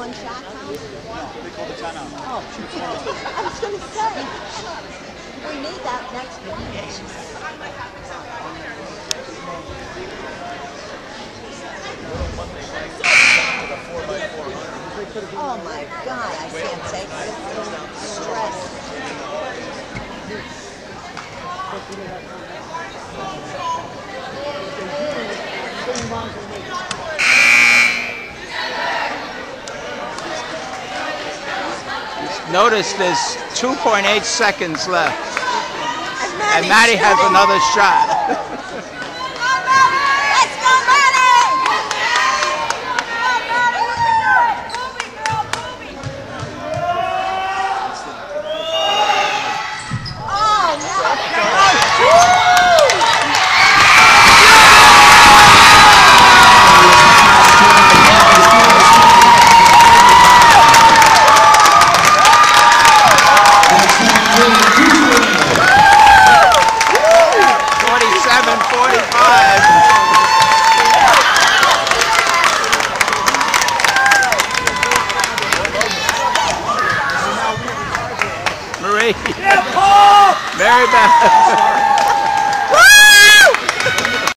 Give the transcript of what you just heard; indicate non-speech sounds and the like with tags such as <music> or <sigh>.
one shot count? They the timeout. Oh, <laughs> I was going to say, we need that next week. Oh my God, I can't take this stress. Notice there's 2.8 seconds left. And Maddie Maddie has another shot. <laughs> Forty-seven, forty-five. Marie. Mary Beth. <laughs>